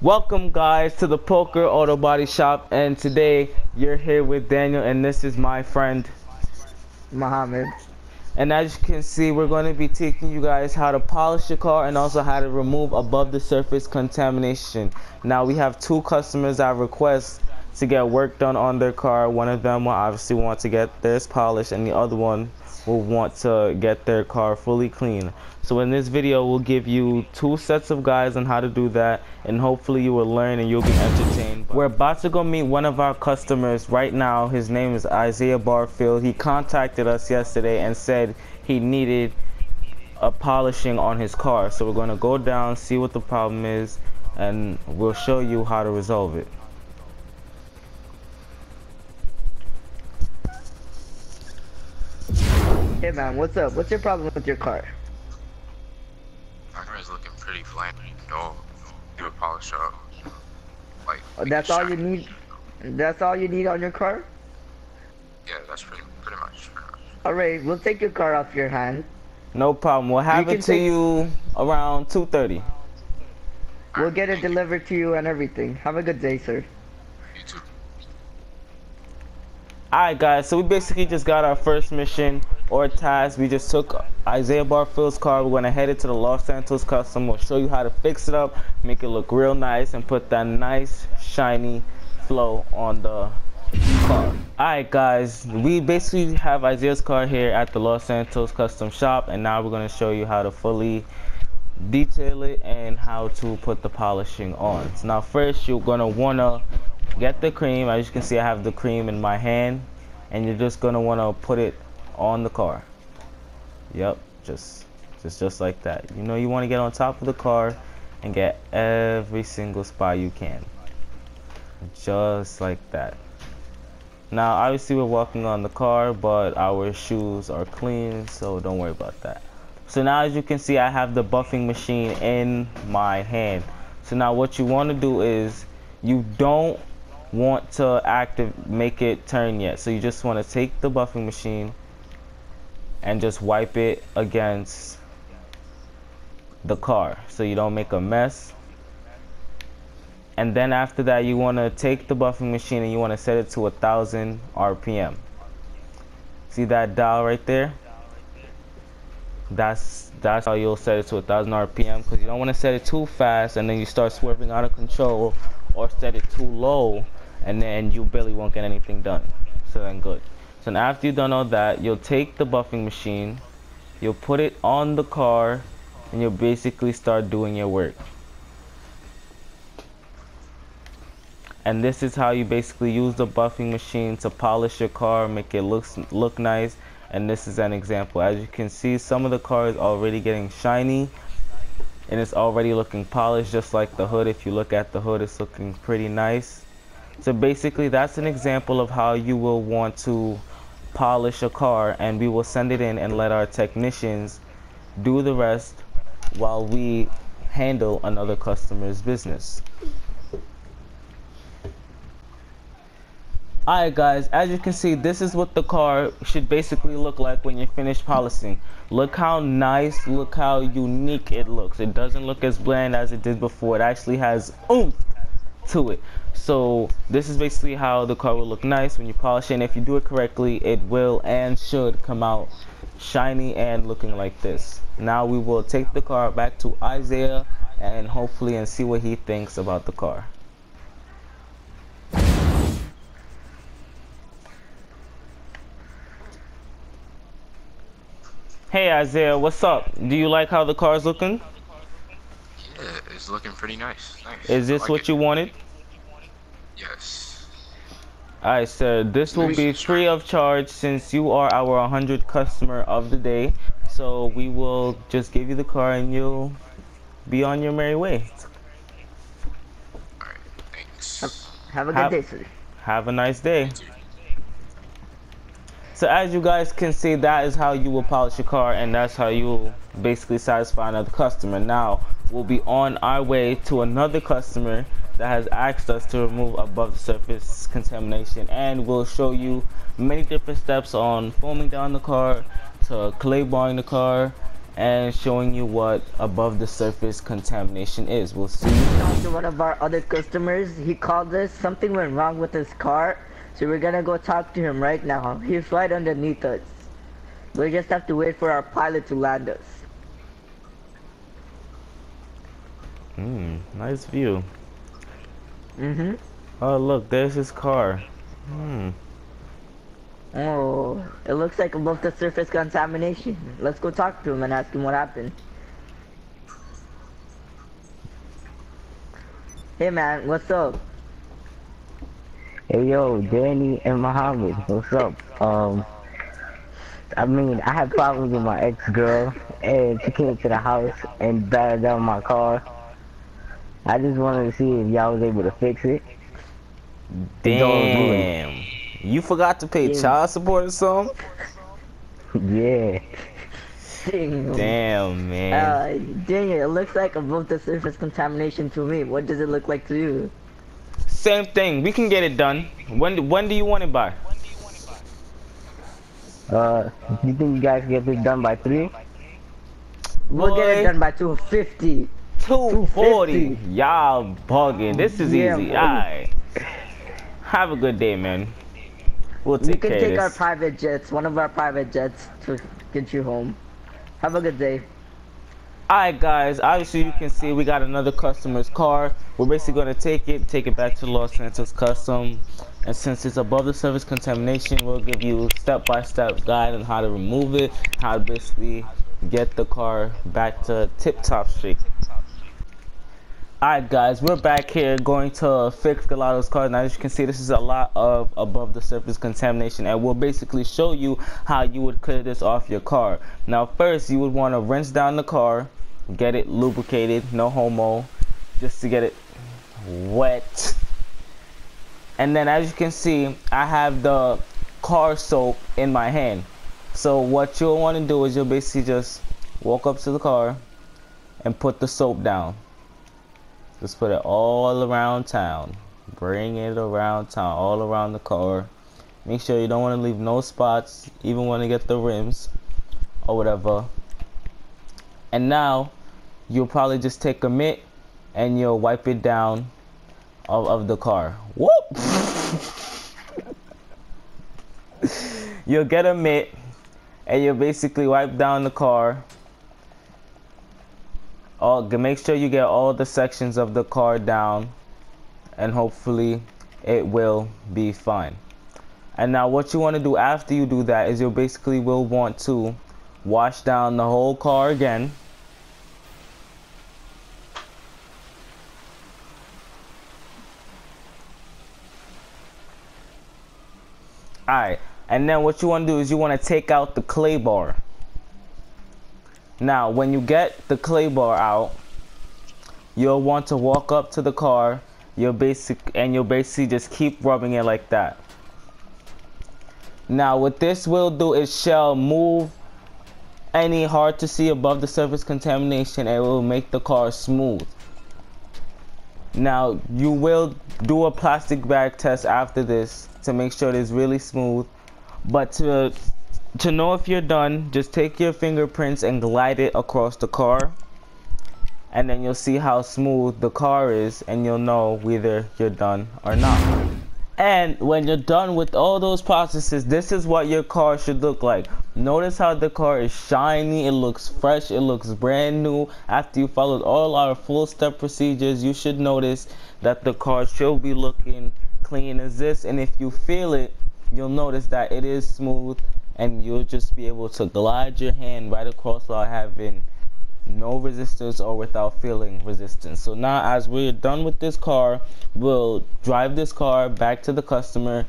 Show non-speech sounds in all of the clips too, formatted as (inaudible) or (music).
Welcome guys to the Poker Auto Body Shop and today you're here with Daniel and this is my friend Mohammed. And as you can see we're going to be teaching you guys how to polish your car and also how to remove above the surface contamination. Now we have two customers that request to get work done on their car. One of them will obviously want to get theirs polished and the other one will want to get their car fully clean. So in this video, we'll give you two sets of guides on how to do that and hopefully you will learn and you'll be entertained. We're about to go meet one of our customers right now. His name is Isaiah Barfield. He contacted us yesterday and said he needed a polishing on his car. So we're going to go down, see what the problem is, and we'll show you how to resolve it. Hey man, what's up? What's your problem with your car? My car is looking pretty flat. Dog, do a polish up. Like. Oh, that's all you need. That's all you need on your car. Yeah, that's pretty pretty much. Pretty much. All right, we'll take your car off your hand. No problem. We'll have You it to you around 2:30. We'll get it delivered to you and everything. Have a good day, sir. You too. Alright guys, so we basically just got our first mission or task. We just took Isaiah Barfield's car. We're gonna head it to the Los Santos Custom. We'll show you how to fix it up, make it look real nice, and put that nice shiny flow on the car. Alright guys, we basically have Isaiah's car here at the Los Santos Custom Shop, and now we're gonna show you how to fully detail it and how to put the polishing on. So now first you're gonna wanna get the cream. As you can see I have the cream in my hand and you're just gonna wanna put it on the car. Yep, just just just like that. You know you wanna get on top of the car and get every single spot you can. Just like that. Now obviously we're walking on the car but our shoes are clean so don't worry about that. So now as you can see I have the buffing machine in my hand. So now what you want to do is you don't want to active make it turn yet. So you just want to take the buffing machine and just wipe it against the car so you don't make a mess. And then after that you want to take the buffing machine and you want to set it to a thousand RPM. See that dial right there? that's that's how you'll set it to a thousand RPM because you don't want to set it too fast and then you start swerving out of control or set it too low and then you barely won't get anything done so then good so now after you've done all that you'll take the buffing machine you'll put it on the car and you'll basically start doing your work. And this is how you basically use the buffing machine to polish your car make it look look nice. And this is an example. As you can see some of the car is already getting shiny and it's already looking polished just like the hood. If you look at the hood it's looking pretty nice so basically that's an example of how you will want to polish a car and we will send it in and let our technicians do the rest while we handle another customer's business Alright guys, as you can see, this is what the car should basically look like when you're finished polishing. Look how nice, look how unique it looks. It doesn't look as bland as it did before. It actually has oomph to it. So this is basically how the car will look nice when you polish it. And if you do it correctly, it will and should come out shiny and looking like this. Now we will take the car back to Isaiah and hopefully and see what he thinks about the car. Hey Isaiah, what's up? Do you like how the car's looking? Yeah, it's looking pretty nice. Nice. Is this like what it. you wanted? Yes. Alright sir, this will be free of charge since you are our 100 customer of the day. So we will just give you the car and you'll be on your merry way. All right. Thanks. Have a Have- good day, sir. Have a nice day. So as you guys can see, that is how you will polish your car and that's how you basically satisfy another customer. Now, we'll be on our way to another customer that has asked us to remove above the surface contamination and we'll show you many different steps on foaming down the car to clay barring the car and showing you what above the surface contamination is. We'll see. Talked to one of our other customers. He called us. Something went wrong with his car. So we're gonna go talk to him right now. He's right underneath us. We just have to wait for our pilot to land us. Hmm, nice view. Mm-hmm. Oh, look, there's his car. Hmm. Oh, it looks like above the surface contamination. Let's go talk to him and ask him what happened. Hey man, what's up? Hey yo, Danny and Muhammad, what's up? Um, I mean, I had problems with my ex-girl, and she came to the house and battered down my car. I just wanted to see if y'all was able to fix it. Damn. You forgot to pay Yeah. child support or something? Yeah. Damn, man. Uh, dang it, it looks like above the surface contamination to me. What does it look like to you? Same thing. We can get it done. When when do you want it by? Uh, you think you guys can get this done by three? We'll get it done by 250. 240. Y'all bugging. This is Yeah, easy. Alright. Have a good day, man. We'll take We can take of our private jets, one of our private jets, to get you home. Have a good day. Alright guys, obviously you can see we got another customer's car. We're basically gonna take it, take it back to Los Santos Custom. And since it's above the surface contamination, we'll give you a step-by-step guide on how to remove it, how to basically get the car back to tip-top shape. Alright guys, we're back here going to fix Gelato's car. Now as you can see, this is a lot of above the surface contamination and we'll basically show you how you would clear this off your car. Now first, you would want to rinse down the car, get it lubricated, no homo, just to get it wet. And then as you can see, I have the car soap in my hand. So what you'll want to do is you'll basically just walk up to the car and put the soap down. Just put it all around town. Bring it around town, all around the car. Make sure you don't want to leave no spots, even when you get the rims or whatever. And now you'll probably just take a mitt and you'll wipe it down of, of the car. Whoop! (laughs) you'll get a mitt and you'll basically wipe down the car all make sure you get all the sections of the car down and hopefully it will be fine. And now what you want to do after you do that is you basically will want to wash down the whole car again. Alright and then what you want to do is you want to take out the clay bar now, when you get the clay bar out, you'll want to walk up to the car. You'll basic and you'll basically just keep rubbing it like that. Now, what this will do is shall move any hard to see above the surface contamination and it will make the car smooth. Now, you will do a plastic bag test after this to make sure it is really smooth. But to to know if you're done, just take your fingerprints and glide it across the car. And then you'll see how smooth the car is and you'll know whether you're done or not. And when you're done with all those processes, this is what your car should look like. Notice how the car is shiny, it looks fresh, it looks brand new. After you followed all our full step procedures, you should notice that the car should be looking clean as this. And if you feel it, you'll notice that it is smooth and you'll just be able to glide your hand right across without having no resistance or without feeling resistance. So now as we're done with this car, we'll drive this car back to the customer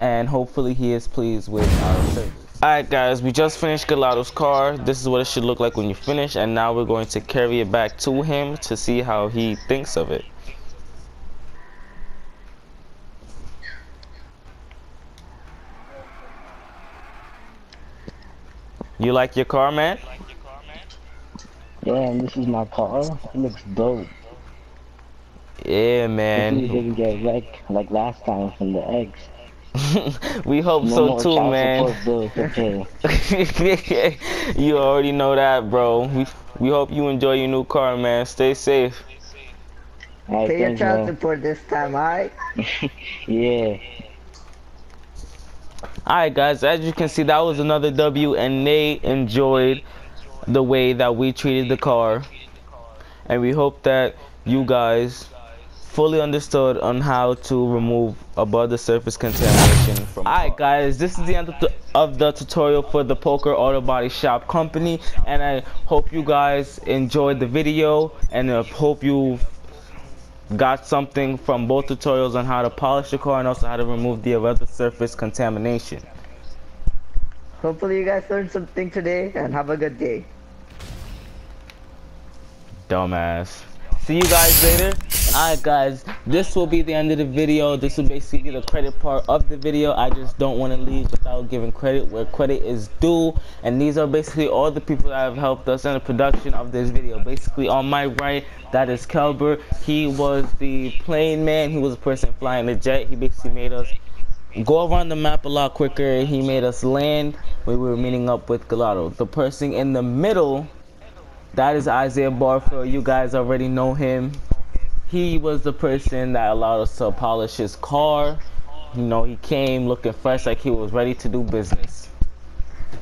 and hopefully he is pleased with our service. Alright guys, we just finished Gelato's car. This is what it should look like when you finish and now we're going to carry it back to him to see how he thinks of it. You like your car, man? Damn, this is my car. It looks dope. Yeah, man. it didn't get wrecked like last time from the eggs. (laughs) we hope No so more too, child man. support bills to pay. (laughs) you already know that, bro. We we hope you enjoy your new car, man. Stay safe. Alright, Pay your thanks, child man. support this time, alright? (laughs) Yeah. Alright guys, as you can see that was another W and they enjoyed the way that we treated the car. And we hope that you guys fully understood on how to remove above the surface contamination from Alright guys, this is the end of the, of the tutorial for the Poker Auto Body Shop company and I hope you guys enjoyed the video and I hope you got something from both tutorials on how to polish the car and also how to remove the the surface contamination. Hopefully you guys learned something today and have a good day. Dumbass. See you guys later. Alright guys, this will be the end of the video. This will basically be the credit part of the video. I just don't want to leave without giving credit where credit is due. And these are basically all the people that have helped us in the production of this video. Basically on my right, that is Kelber. He was the plane man. He was the person flying the jet. He basically made us go around the map a lot quicker. He made us land we were meeting up with Gelato. The person in the middle that is Isaiah Barfield. You guys already know him. He was the person that allowed us to polish his car. You know, he came looking fresh like he was ready to do business.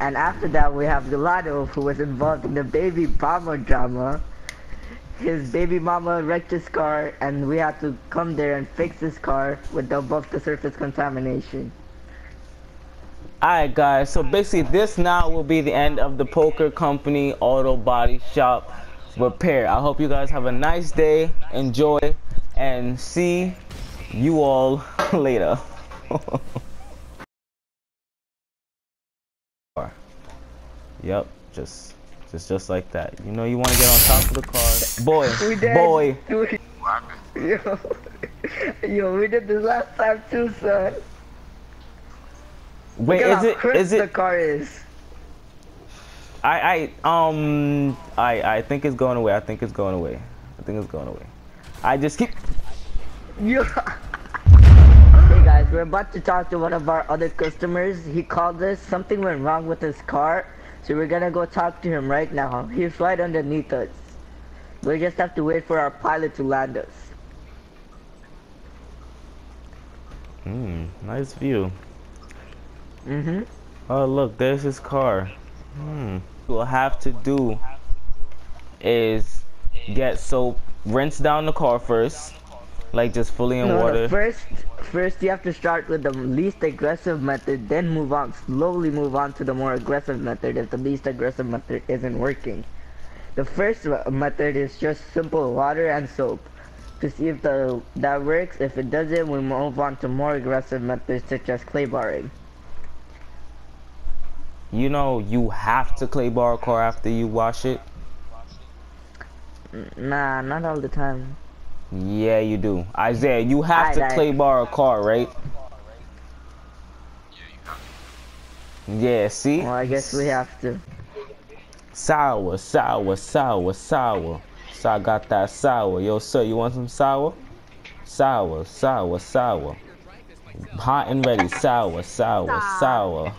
And after that, we have Gelato, who was involved in the baby mama drama. His baby mama wrecked his car, and we had to come there and fix his car with the above the surface contamination. Alright guys, so basically this now will be the end of the Poker Company Auto Body Shop repair. I hope you guys have a nice day, enjoy, and see you all (laughs) later. (laughs) yep, just just just like that. You know you want to get on top of the car. Boy, (laughs) We did. boy. We, What happened? yo, yo, we did this last time too, son. Wait, Look at is it the car is? I I um I I think it's going away. I think it's going away. I think it's going away. I just keep (laughs) Yo. hey guys, we're about to talk to one of our other customers. He called us. Something went wrong with his car, so we're gonna go talk to him right now. He's right underneath us. We just have to wait for our pilot to land us. Hmm, nice view. Mm-hmm. Oh look, there's his car. Hmm. We'll have to do is get soap, rinse down the car first, like just fully in No, no, water. first, first you have to start with the least aggressive method, then move on, slowly move on to the more aggressive method if the least aggressive method isn't working. The first method is just simple water and soap to see if the that works. If it doesn't, we move on to more aggressive methods such as clay barring. You know you have to clay bar a car after you wash it. Nah, not all the time. Yeah, you do. Isaiah, you have Aight, to aight. clay bar a car, right? Yeah, Yeah, see? Well, I guess we have to. Sour, sour, sour, sour. So I got that sour. Yo, sir, you want some sour? Sour, sour, sour. Hot and ready. Sour, sour, sour.